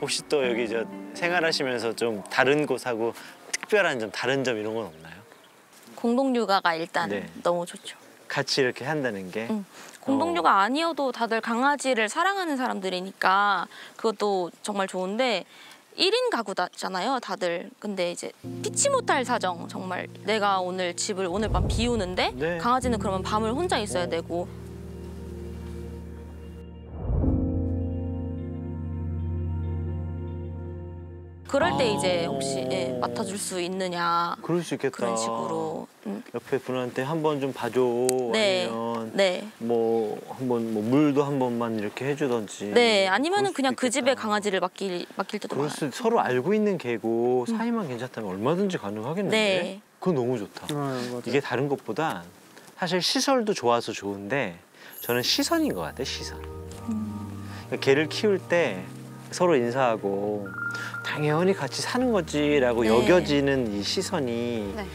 혹시 또 여기 저 생활하시면서 좀 다른 곳하고 특별한 점, 다른 점 이런 건 없나요? 공동 육아가 일단 네. 너무 좋죠. 같이 이렇게 한다는 게. 응. 공동 육아 아니어도 다들 강아지를 사랑하는 사람들이니까 그것도 정말 좋은데 1인 가구잖아요, 다들. 근데 이제 피치 못할 사정 정말 내가 오늘 집을 오늘 밤 비우는데 네. 강아지는 그러면 밤을 혼자 있어야 되고 그럴 때 이제 혹시 예, 맡아줄 수 있느냐 그럴 수 있겠다. 그런 식으로 음, 옆에 분한테 한번 좀 봐줘. 네. 아니면 네. 뭐 한번 뭐 물도 한 번만 이렇게 해주던지. 네, 아니면은 그냥 그 집에. 강아지를 맡길 맡길 때도 그럴 많아요. 수 서로 알고 있는 개고 사이만 괜찮다면 얼마든지 가능하겠는데. 네. 그건 너무 좋다. 이게 다른 것보다 사실 시설도 좋아서 좋은데 저는 시선인 것 같아 시선. 그러니까 개를 키울 때 서로 인사하고 당연히 같이 사는 거지라고 네. 여겨지는 이 시선이 네.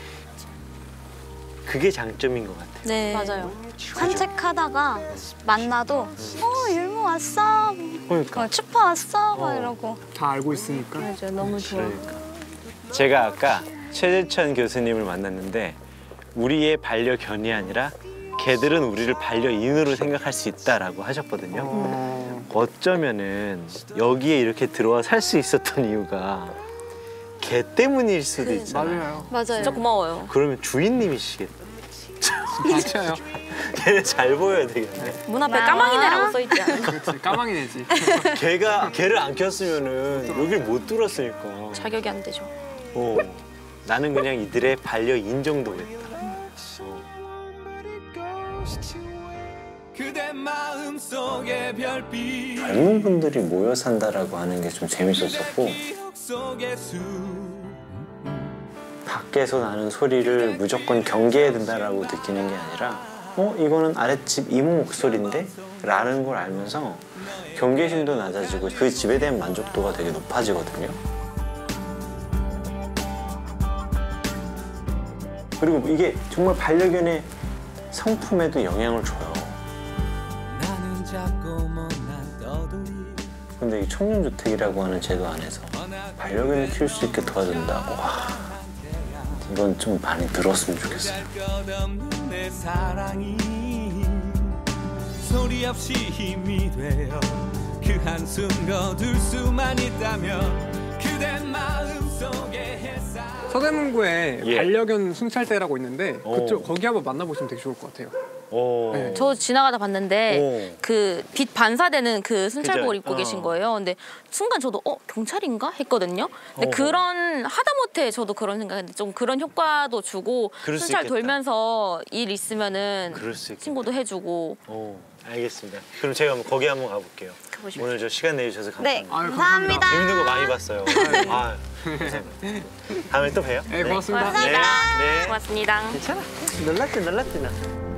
그게 장점인 것 같아. 네. 맞아요. 산책하다가 만나도 어 율무 왔어, 그러니까. 어, 추파 왔어, 막 어. 이러고 다 알고 있으니까. 맞아요. 너무 좋아. 그러니까. 제가 아까 최재천 교수님을 만났는데 우리의 반려견이 아니라 개들은 우리를 반려인으로 생각할 수 있다라고 하셨거든요. 어, 어쩌면은 여기에 이렇게 들어와 살 수 있었던 이유가 개 때문일 수도 있잖아요. 맞아요. 맞아요. 진짜 고마워요. 그러면 주인님이시겠다. 맞아요. 걔는 잘 보여야 되겠네. 문 앞에. 까망이네라고 써 있지 않아요? 그렇지. 까망이 내지. 걔가 걔를 안 켰으면은 여길 못 뚫었으니까. 자격이 안 되죠. 어, 나는 그냥 이들의 반려 인 정도겠다. 젊은 분들이 모여 산다라고 하는 게 좀 재밌었었고 밖에서 나는 소리를 무조건 경계해야 된다라고 느끼는 게 아니라 어 이거는 아랫집 이모 목소리인데? 라는 걸 알면서 경계심도 낮아지고 그 집에 대한 만족도가 되게 높아지거든요. 그리고 이게 정말 반려견의 성품에도 영향을 줘요. 근데 이 청년주택이라고 하는 제도 안에서 반려견을 키울 수 있게 도와준다고 와 이건 좀 많이 늘었으면 좋겠어요. 소리 없이 힘이 되어 그 한숨 거둘 수만 있다면 그대 마음속의 햇살 서대문구에 예. 반려견 순찰대라고 있는데 오. 그쪽 거기 한번 만나보시면 되게 좋을 것 같아요. 오. 네. 저 지나가다 봤는데 오. 그빛 반사되는 그 순찰복을 그죠? 입고 어. 계신 거예요. 근데 순간 저도 어 경찰인가 했거든요. 근데 어허. 그런 하다못해 저도 그런 생각했는데 좀 그런 효과도 주고 순찰 있겠다. 돌면서 일 있으면은. 신고도 해주고 오, 알겠습니다. 그럼 제가 한번 거기 한번 가볼게요. 가보십시오. 오늘 저 시간 내주셔서 네, 감사합니다. 아유, 감사합니다. 재밌는 거 많이 봤어요. 아, 감사합니 다. 다음에 또 봬요. 네, 고맙습니다. 네, 네. 고맙습니다. 괜찮아. 놀랐지, 놀랐지 나.